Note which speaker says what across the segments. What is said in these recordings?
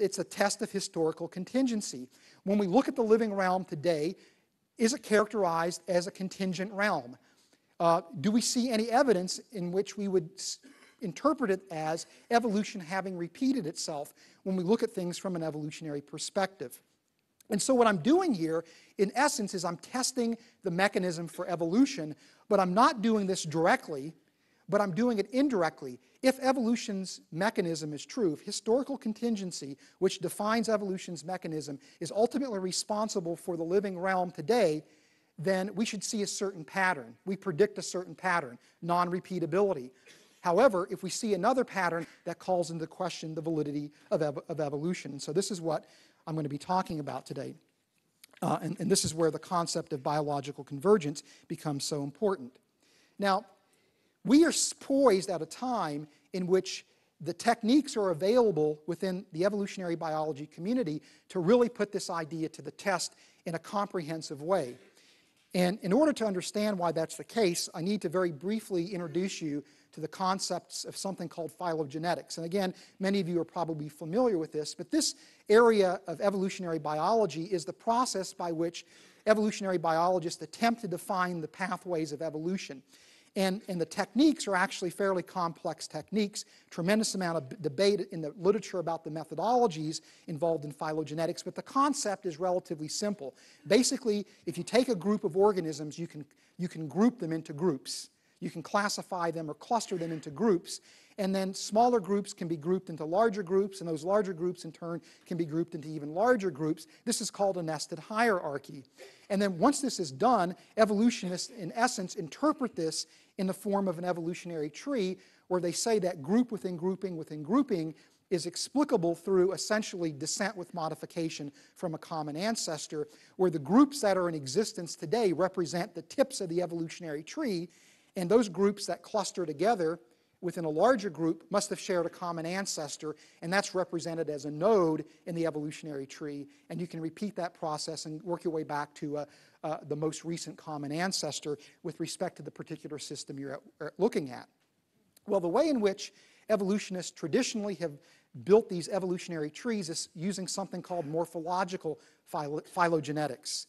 Speaker 1: it's a test of historical contingency. When we look at the living realm today, is it characterized as a contingent realm? Uh, do we see any evidence in which we would interpret it as evolution having repeated itself when we look at things from an evolutionary perspective? And so, what I'm doing here, in essence, is I'm testing the mechanism for evolution, but I'm not doing this directly, but I'm doing it indirectly. If evolution's mechanism is true, if historical contingency, which defines evolution's mechanism, is ultimately responsible for the living realm today, then we should see a certain pattern. We predict a certain pattern, non repeatability. However, if we see another pattern, that calls into question the validity of, ev of evolution. So, this is what I'm going to be talking about today. Uh, and, and this is where the concept of biological convergence becomes so important. Now, we are poised at a time in which the techniques are available within the evolutionary biology community to really put this idea to the test in a comprehensive way. And in order to understand why that's the case, I need to very briefly introduce you to the concepts of something called phylogenetics. And again, many of you are probably familiar with this, but this area of evolutionary biology is the process by which evolutionary biologists attempt to define the pathways of evolution. And, and the techniques are actually fairly complex techniques, tremendous amount of debate in the literature about the methodologies involved in phylogenetics, but the concept is relatively simple. Basically, if you take a group of organisms, you can, you can group them into groups. You can classify them or cluster them into groups, and then smaller groups can be grouped into larger groups, and those larger groups in turn can be grouped into even larger groups. This is called a nested hierarchy. And then once this is done, evolutionists, in essence, interpret this in the form of an evolutionary tree, where they say that group within grouping within grouping is explicable through essentially descent with modification from a common ancestor, where the groups that are in existence today represent the tips of the evolutionary tree, and those groups that cluster together within a larger group must have shared a common ancestor, and that's represented as a node in the evolutionary tree. And you can repeat that process and work your way back to uh, uh, the most recent common ancestor with respect to the particular system you're at, looking at. Well, the way in which evolutionists traditionally have built these evolutionary trees is using something called morphological phylogenetics.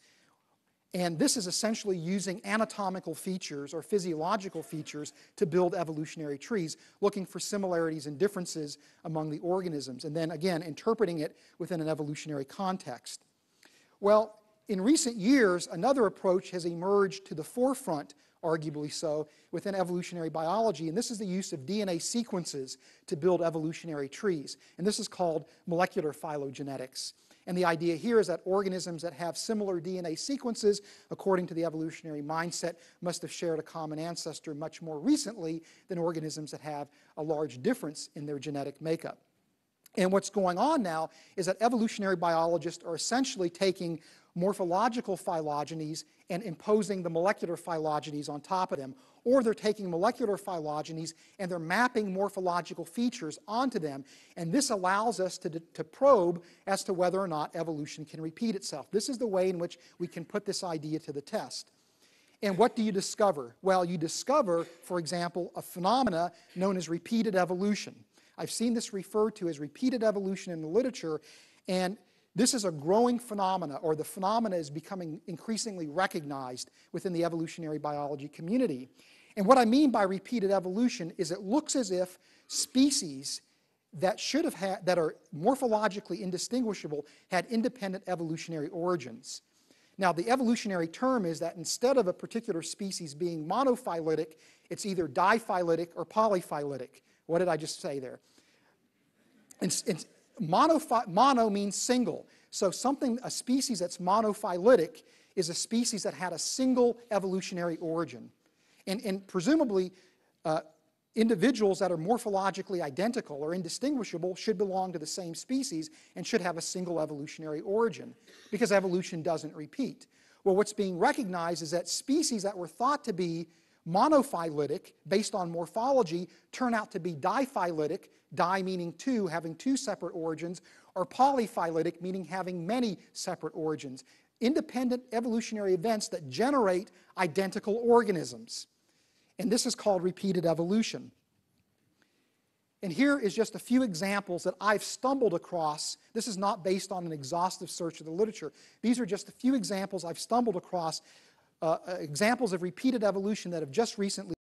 Speaker 1: And this is essentially using anatomical features or physiological features to build evolutionary trees, looking for similarities and differences among the organisms, and then again interpreting it within an evolutionary context. Well, in recent years, another approach has emerged to the forefront, arguably so, within evolutionary biology, and this is the use of DNA sequences to build evolutionary trees. And this is called molecular phylogenetics. And the idea here is that organisms that have similar DNA sequences, according to the evolutionary mindset, must have shared a common ancestor much more recently than organisms that have a large difference in their genetic makeup. And what's going on now is that evolutionary biologists are essentially taking morphological phylogenies and imposing the molecular phylogenies on top of them, or they're taking molecular phylogenies and they're mapping morphological features onto them. And this allows us to, to probe as to whether or not evolution can repeat itself. This is the way in which we can put this idea to the test. And what do you discover? Well, you discover, for example, a phenomena known as repeated evolution. I've seen this referred to as repeated evolution in the literature, and this is a growing phenomena, or the phenomena is becoming increasingly recognized within the evolutionary biology community. And what I mean by repeated evolution is it looks as if species that should have had, that are morphologically indistinguishable had independent evolutionary origins. Now, the evolutionary term is that instead of a particular species being monophyletic, it's either diphyletic or polyphyletic. What did I just say there? Mono, mono means single. So something, a species that's monophyletic is a species that had a single evolutionary origin. And, and presumably, uh, individuals that are morphologically identical or indistinguishable should belong to the same species and should have a single evolutionary origin because evolution doesn't repeat. Well, what's being recognized is that species that were thought to be monophyletic based on morphology turn out to be diphyletic, di meaning two, having two separate origins, or polyphyletic, meaning having many separate origins. Independent evolutionary events that generate identical organisms. And this is called repeated evolution. And here is just a few examples that I've stumbled across. This is not based on an exhaustive search of the literature. These are just a few examples I've stumbled across, uh examples of repeated evolution that have just recently